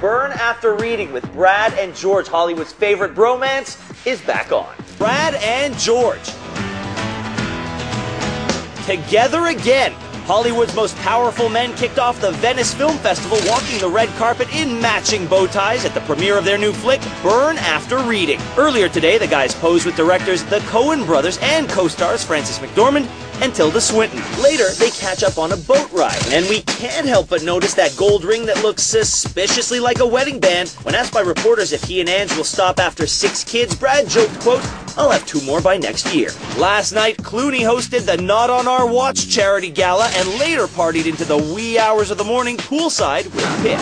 Burn After Reading with Brad and George, Hollywood's favorite bromance, is back on. Brad and George. Together again. Hollywood's most powerful men kicked off the Venice Film Festival walking the red carpet in matching bow ties at the premiere of their new flick, Burn After Reading. Earlier today, the guys posed with directors the Coen brothers and co-stars Frances McDormand and Tilda Swinton. Later, they catch up on a boat ride, and we can't help but notice that gold ring that looks suspiciously like a wedding band. When asked by reporters if he and Ange will stop after six kids, Brad joked, quote, I'll have two more by next year. Last night, Clooney hosted the Not On Our Watch charity gala and later partied into the wee hours of the morning poolside with Pitt.